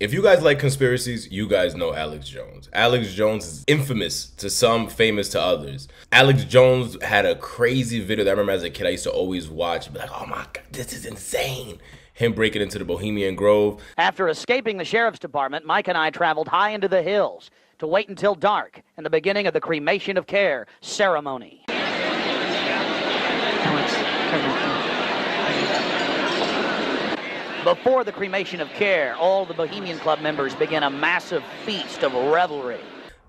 If you guys like conspiracies, you guys know Alex Jones. Alex Jones is infamous to some, famous to others. Alex Jones had a crazy video that I remember as a kid I used to always watch. Be like, oh my god, this is insane. Him breaking into the Bohemian Grove. After escaping the sheriff's department, Mike and I traveled high into the hills to wait until dark and the beginning of the cremation of care ceremony. Before the cremation of care, all the Bohemian Club members began a massive feast of revelry.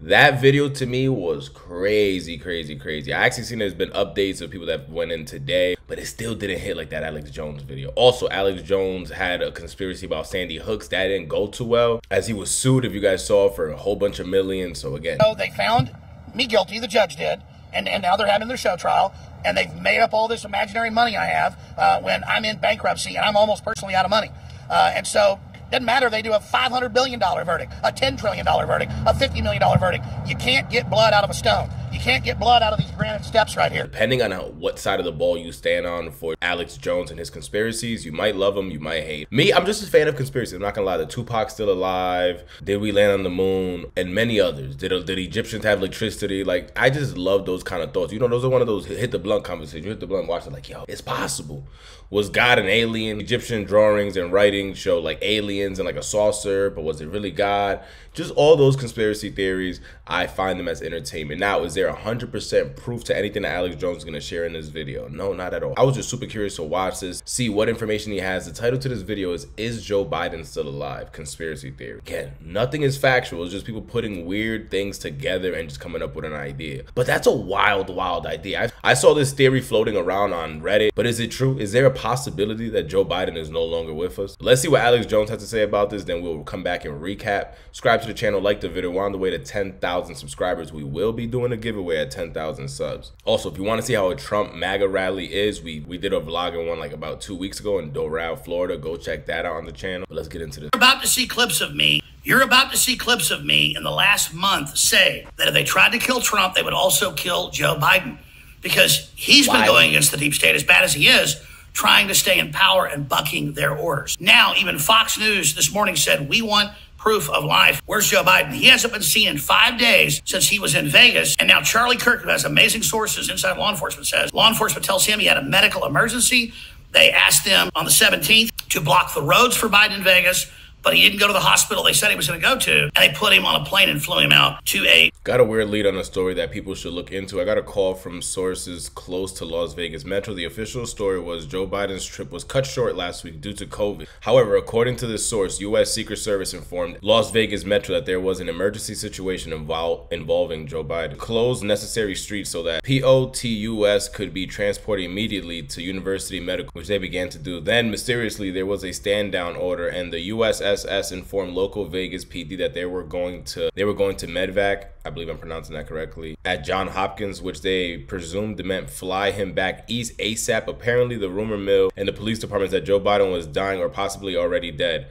That video to me was crazy, crazy, crazy. I actually seen there's been updates of people that went in today, but it still didn't hit like that Alex Jones video. Also, Alex Jones had a conspiracy about Sandy Hooks that didn't go too well, as he was sued, if you guys saw, for a whole bunch of millions. So again, so they found me guilty, the judge did, and, and now they're having their show trial, and they've made up all this imaginary money I have uh, when I'm in bankruptcy and I'm almost personally out of money. Uh, and so doesn't matter they do a $500 billion verdict, a $10 trillion verdict, a $50 million verdict. You can't get blood out of a stone. You can't get blood out of these granite steps right here. Depending on how, what side of the ball you stand on for Alex Jones and his conspiracies, you might love him, you might hate. Me, I'm just a fan of conspiracy. I'm not gonna lie. The Tupac's still alive. Did we land on the moon? And many others. Did, uh, did Egyptians have electricity? Like, I just love those kind of thoughts. You know, those are one of those hit the blunt conversations. You hit the blunt, watch it like, yo, it's possible. Was God an alien? Egyptian drawings and writings show like aliens and like a saucer, but was it really God? Just all those conspiracy theories, I find them as entertainment. Now, is there 100% proof to anything that Alex Jones is going to share in this video? No, not at all. I was just super curious to watch this, see what information he has. The title to this video is, Is Joe Biden Still Alive? Conspiracy Theory. Again, nothing is factual. It's just people putting weird things together and just coming up with an idea. But that's a wild, wild idea. I, I saw this theory floating around on Reddit, but is it true? Is there a possibility that Joe Biden is no longer with us? Let's see what Alex Jones has to say about this, then we'll come back and recap. Subscribe to the channel, like the video. We're on the way to 10,000 subscribers. We will be doing a giveaway at 10,000 subs. Also, if you want to see how a Trump MAGA rally is, we, we did a vlog in one like about two weeks ago in Doral, Florida. Go check that out on the channel. But let's get into this. You're about to see clips of me. You're about to see clips of me in the last month say that if they tried to kill Trump, they would also kill Joe Biden because he's been going against the deep state as bad as he is trying to stay in power and bucking their orders. Now, even Fox News this morning said, we want proof of life. Where's Joe Biden? He hasn't been seen in five days since he was in Vegas. And now Charlie Kirk, who has amazing sources inside law enforcement, says law enforcement tells him he had a medical emergency. They asked him on the 17th to block the roads for Biden in Vegas but he didn't go to the hospital they said he was going to go to. And they put him on a plane and flew him out to a. Got a weird lead on a story that people should look into. I got a call from sources close to Las Vegas Metro. The official story was Joe Biden's trip was cut short last week due to COVID. However, according to this source, U.S. Secret Service informed Las Vegas Metro that there was an emergency situation invol- involving Joe Biden. Closed necessary streets so that POTUS could be transported immediately to University Medical, which they began to do. Then, mysteriously, there was a stand down order, and the USS SS informed local Vegas PD that they were going to they were going to Medvac, I believe I'm pronouncing that correctly, at John Hopkins, which they presumed meant fly him back east ASAP. Apparently, the rumor mill and the police departments that Joe Biden was dying or possibly already dead.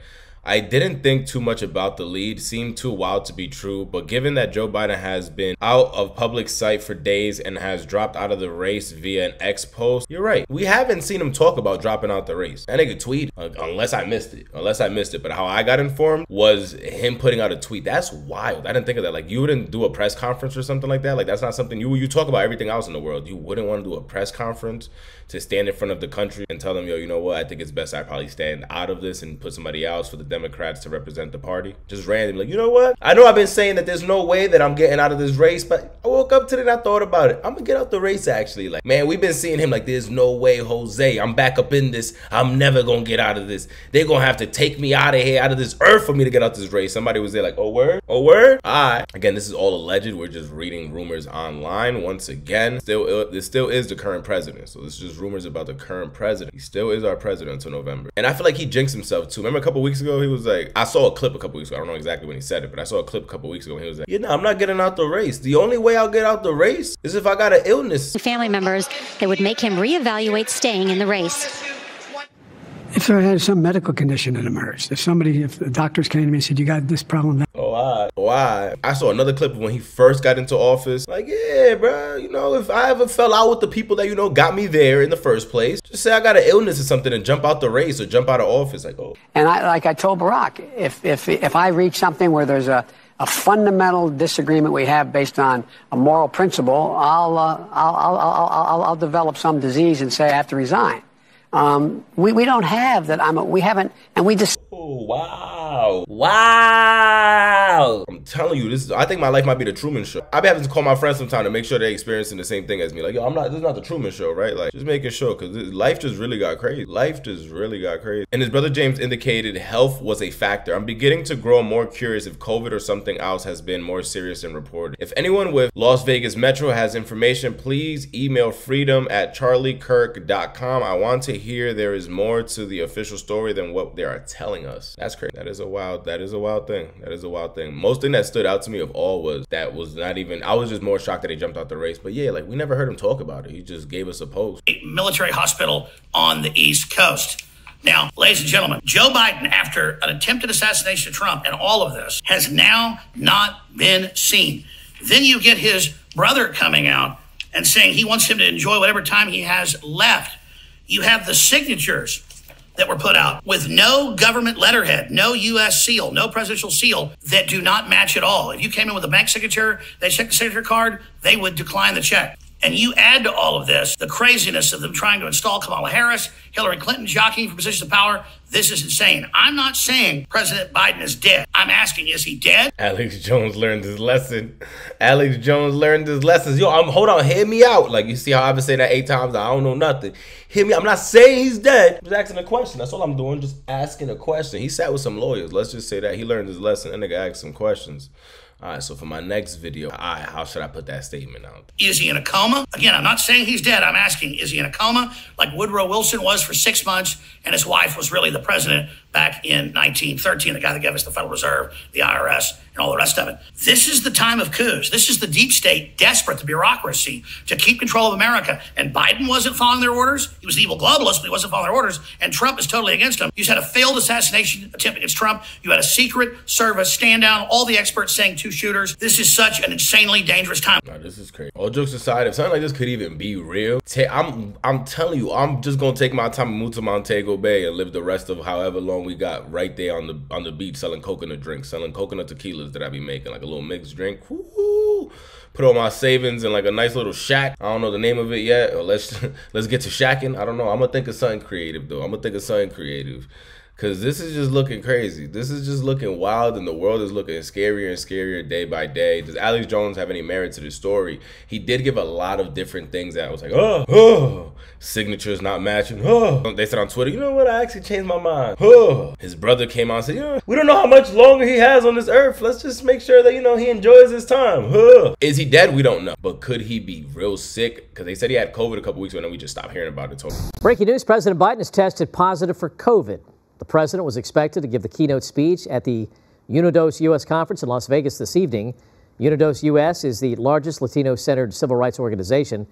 I didn't think too much about the lead, seemed too wild to be true, but given that Joe Biden has been out of public sight for days and has dropped out of the race via an X post, you're right. We haven't seen him talk about dropping out the race. That nigga tweet, uh, unless I missed it, unless I missed it. But how I got informed was him putting out a tweet. That's wild. I didn't think of that. Like you wouldn't do a press conference or something like that. Like that's not something you you talk about everything else in the world. You wouldn't want to do a press conference to stand in front of the country and tell them, yo, you know what? I think it's best I probably stand out of this and put somebody else for the Democrats to represent the party. Just randomly, like, you know what? I know I've been saying that there's no way that I'm getting out of this race, but I woke up today and I thought about it. I'm gonna get out the race actually. Like, man, we've been seeing him like, there's no way, Jose. I'm back up in this. I'm never gonna get out of this. They're gonna have to take me out of here, out of this earth for me to get out this race. Somebody was there like, oh word? Oh word? Alright. Again, this is all alleged. We're just reading rumors online. Once again, still this still is the current president. So this is just rumors about the current president. He still is our president until November. And I feel like he jinxed himself too. Remember a couple weeks ago, he was like, I saw a clip a couple weeks ago. I don't know exactly when he said it, but I saw a clip a couple weeks ago. And he was like, "You know, I'm not getting out the race. The only way I'll get out the race is if I got an illness." Family members that would make him reevaluate staying in the race. If there had some medical condition that emerged, if somebody, if the doctors came to me and said, "You got this problem," why? Why? I saw another clip of when he first got into office. Like, yeah, bro, you know, if I ever fell out with the people that, you know, got me there in the first place, just say I got an illness or something and jump out the race or jump out of office. Like, oh. And I, like I told Barack, if, if, if I reach something where there's a, a fundamental disagreement we have based on a moral principle, I'll, uh, I'll, I'll, I'll, I'll, I'll develop some disease and say I have to resign. Um, we, we don't have that. I'm a, we haven't, and we just. Oh, wow. Wow. I'm telling you, this is, I think my life might be the Truman Show. I be having to call my friends sometime to make sure they're experiencing the same thing as me. Like, yo, I'm not, this is not the Truman Show, right? Like, just making sure, because life just really got crazy. Life just really got crazy. And his brother James indicated health was a factor. I'm beginning to grow more curious if COVID or something else has been more serious than reported. If anyone with Las Vegas Metro has information, please email freedom at charliekirk.com. I want to hear there is more to the official story than what they are telling us. That's crazy. That is a wild, that is a wild thing. That is a wild thing. Most thing that stood out to me of all was that was not even, I was just more shocked that he jumped out the race. But yeah, like we never heard him talk about it. He just gave us a post. A Military hospital on the East Coast. Now, ladies and gentlemen, Joe Biden, after an attempted assassination of Trump and all of this, has now not been seen. Then you get his brother coming out and saying he wants him to enjoy whatever time he has left. You have the signatures that were put out with no government letterhead, no U.S. seal, no presidential seal that do not match at all. If you came in with a bank signature, they check the signature card, they would decline the check. And you add to all of this the craziness of them trying to install Kamala Harris, Hillary Clinton jockeying for positions of power. This is insane. I'm not saying President Biden is dead. I'm asking, is he dead? Alex Jones learned his lesson. Alex Jones learned his lessons. Yo, I'm hold on, hear me out. Like you see how I've been saying that eight times. I don't know nothing. Hear me. I'm not saying he's dead. I'm just asking a question. That's all I'm doing. Just asking a question. He sat with some lawyers. Let's just say that he learned his lesson and nigga asked some questions. All right, so for my next video, I, how should I put that statement out? Is he in a coma? Again, I'm not saying he's dead. I'm asking, is he in a coma like Woodrow Wilson was for six months and his wife was really the president back in 1913, the guy that gave us the Federal Reserve, the IRS, and all the rest of it. This is the time of coups. This is the deep state desperate, the bureaucracy, to keep control of America. And Biden wasn't following their orders. He was the evil globalist, but he wasn't following their orders. And Trump is totally against him. You had a failed assassination attempt against Trump. You had a secret service stand down, all the experts saying two shooters. This is such an insanely dangerous time. Nah, this is crazy. All jokes aside, if something like this could even be real, I'm I'm telling you, I'm just gonna take my time and move to Montego Bay and live the rest of however long we got right there on the on the beach selling coconut drinks, selling coconut tequilas that I be making, like a little mixed drink. Woo-hoo. Put all my savings in like a nice little shack. I don't know the name of it yet. Or let's let's get to shacking. I don't know. I'm gonna think of something creative though. I'm gonna think of something creative. Cause this is just looking crazy. This is just looking wild, and the world is looking scarier and scarier day by day. Does Alex Jones have any merit to the story? He did give a lot of different things that was like, oh, oh, signatures not matching. Oh, they said on Twitter, you know what? I actually changed my mind. Oh, his brother came out and said, you know, we don't know how much longer he has on this earth. Let's just make sure that you know he enjoys his time. Oh. Is he dead? We don't know, but could he be real sick? Because they said he had COVID a couple weeks ago, and then we just stopped hearing about it. Totally. Breaking news: President Biden has tested positive for COVID. The president was expected to give the keynote speech at the Unidos U.S. conference in Las Vegas this evening. Unidos U.S. is the largest Latino centered civil rights organization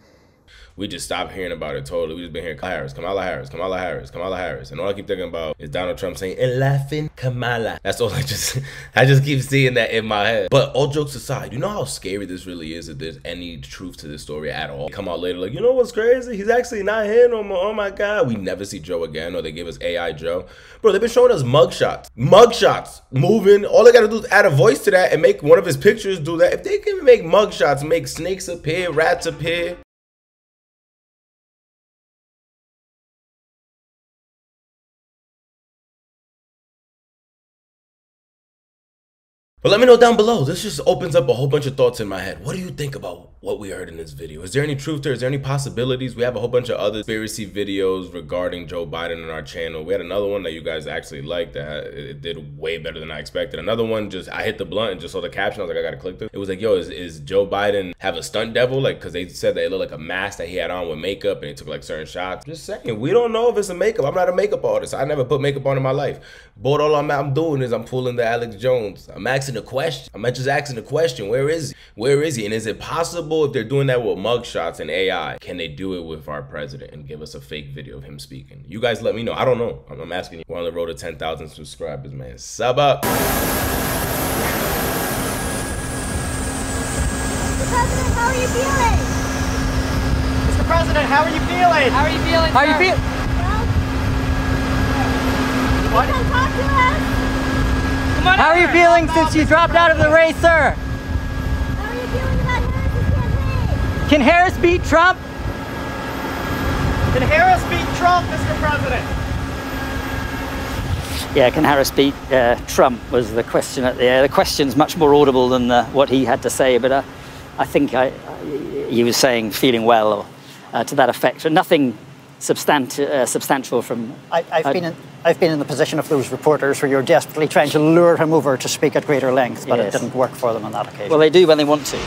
we just stopped hearing about it totally. We just been hearing Kamala Harris, Kamala Harris, Kamala Harris, Kamala Harris, and all I keep thinking about is Donald Trump saying and laughing Kamala. That's all I just I just keep seeing that in my head. But all jokes aside, you know how scary this really is if there's any truth to this story at all. Come out later like, you know what's crazy? He's actually not here no more. Oh my god, we never see Joe again, or they give us AI Joe. Bro, they've been showing us mugshots, mugshots moving. All they gotta do is add a voice to that and make one of his pictures do that. If they can make mugshots, make snakes appear, rats appear, But let me know down below. This just opens up a whole bunch of thoughts in my head. What do you think about what we heard in this video? Is there any truth there? Is there any possibilities? We have a whole bunch of other conspiracy videos regarding Joe Biden on our channel. We had another one that you guys actually liked that it did way better than I expected. Another one just I hit the blunt and just saw the caption. I was like, I gotta click this. It was like, yo, is, is Joe Biden have a stunt devil? Like, cause they said that it looked like a mask that he had on with makeup and he took like certain shots. Just saying, we don't know if it's a makeup. I'm not a makeup artist. I never put makeup on in my life. But all I'm, I'm doing is I'm pulling the Alex Jones. I'm asking a question. I'm just asking the question, where is he? Where is he? And is it possible if they're doing that with mugshots and AI, can they do it with our president and give us a fake video of him speaking? You guys let me know. I don't know. I'm, I'm asking you. We're on the road to 10,000 subscribers, man. Sub up. President, how are you feeling? Mr. President, how are you feeling? How are you feeling? How are you sir? feeling? Well, can you come talk to us? Come on How are you feeling since you dropped out of the race, sir? How are you feeling about Harris's campaign? Can Harris beat Trump? Can Harris beat Trump, Mr. President? Yeah, can Harris beat uh, Trump was the question at the uh, the question's much more audible than uh, what he had to say, but uh, I think I, I, he was saying feeling well or uh, to that effect. Nothing substant- uh, substantial from. I, I've uh, been in, I've been in the position of those reporters where you're desperately trying to lure him over to speak at greater length, but Yes. it didn't work for them on that occasion. Well, they do when they want to.